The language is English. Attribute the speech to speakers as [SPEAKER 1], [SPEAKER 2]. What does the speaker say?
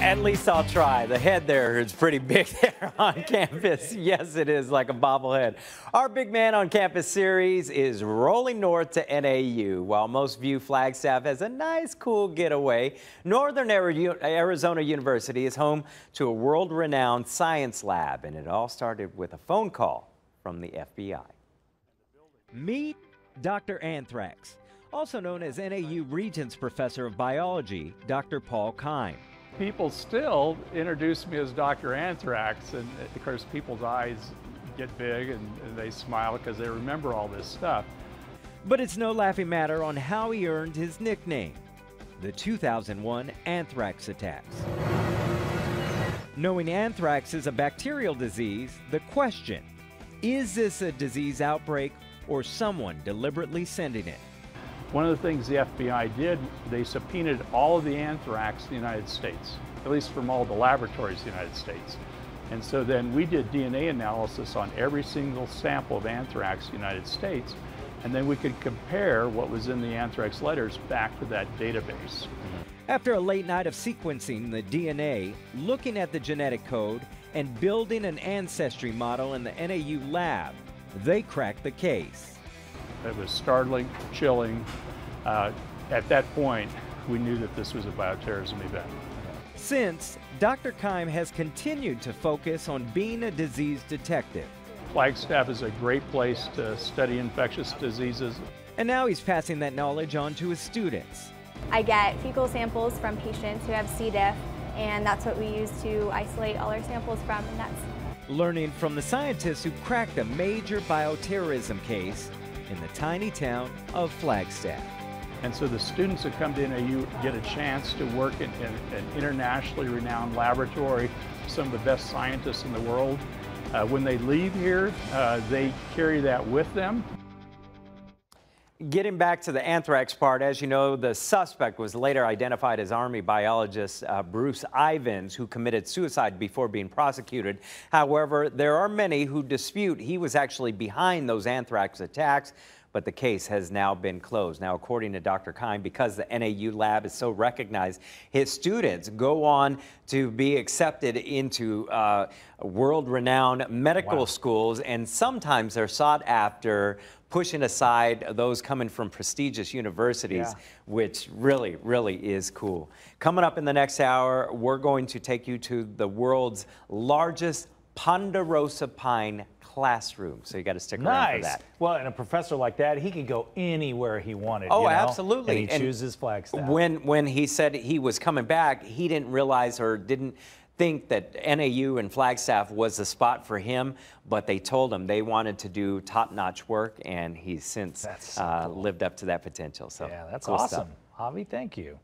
[SPEAKER 1] At least I'll try. The head there is pretty big there on campus. Yes, it is like a bobblehead. Our Big Man on Campus series is rolling north to NAU. While most view Flagstaff as a nice, cool getaway, Northern Arizona University is home to a world-renowned science lab, and it all started with a phone call from the FBI. Meet Dr. Anthrax, also known as NAU Regents Professor of Biology, Dr. Paul Keim
[SPEAKER 2] people still introduce me as Dr. Anthrax, and of course, people's eyes get big and, they smile because they remember all this stuff.
[SPEAKER 1] But it's no laughing matter on how he earned his nickname the 2001 anthrax attacks. Knowing anthrax is a bacterial disease, the question is this a disease outbreak or someone deliberately sending it?
[SPEAKER 2] One of the things the FBI did, they subpoenaed all of the anthrax in the United States, at least from all the laboratories in the United States. And so then we did DNA analysis on every single sample of anthrax in the United States, and then we could compare what was in the anthrax letters back to that database.
[SPEAKER 1] After a late night of sequencing the DNA, looking at the genetic code, and building an ancestry model in the NAU lab, they cracked the case.
[SPEAKER 2] It was startling, chilling. Uh, at that point, we knew that this was a bioterrorism event.
[SPEAKER 1] Since, Dr. Keim has continued to focus on being a disease detective.
[SPEAKER 2] Flagstaff is a great place to study infectious diseases.
[SPEAKER 1] And now he's passing that knowledge on to his students.
[SPEAKER 3] I get fecal samples from patients who have C. diff, and that's what we use to isolate all our samples from, and that's
[SPEAKER 1] learning from the scientists who cracked a major bioterrorism case in the tiny town of Flagstaff.
[SPEAKER 2] And so the students that come to NAU get a chance to work in, in an internationally renowned laboratory, some of the best scientists in the world. Uh, when they leave here, uh, they carry that with them.
[SPEAKER 1] Getting back to the anthrax part, as you know, the suspect was later identified as Army biologist uh, Bruce Ivins, who committed suicide before being prosecuted. However, there are many who dispute he was actually behind those anthrax attacks but the case has now been closed. Now, according to Dr. Keim, because the NAU lab is so recognized, his students go on to be accepted into uh, world-renowned medical wow. schools, and sometimes they're sought after pushing aside those coming from prestigious universities, yeah. which really, really is cool. Coming up in the next hour, we're going to take you to the world's largest ponderosa pine classroom. So you got to stick
[SPEAKER 4] nice.
[SPEAKER 1] around for that.
[SPEAKER 4] Well, and a professor like that, he could go anywhere he wanted.
[SPEAKER 1] Oh,
[SPEAKER 4] you know?
[SPEAKER 1] absolutely.
[SPEAKER 4] And he and chooses Flagstaff.
[SPEAKER 1] When when he said he was coming back, he didn't realize or didn't think that NAU and Flagstaff was the spot for him, but they told him they wanted to do top-notch work, and he's since so uh, cool. lived up to that potential. So
[SPEAKER 4] yeah, that's
[SPEAKER 1] cool
[SPEAKER 4] awesome. Stuff. Javi, thank you.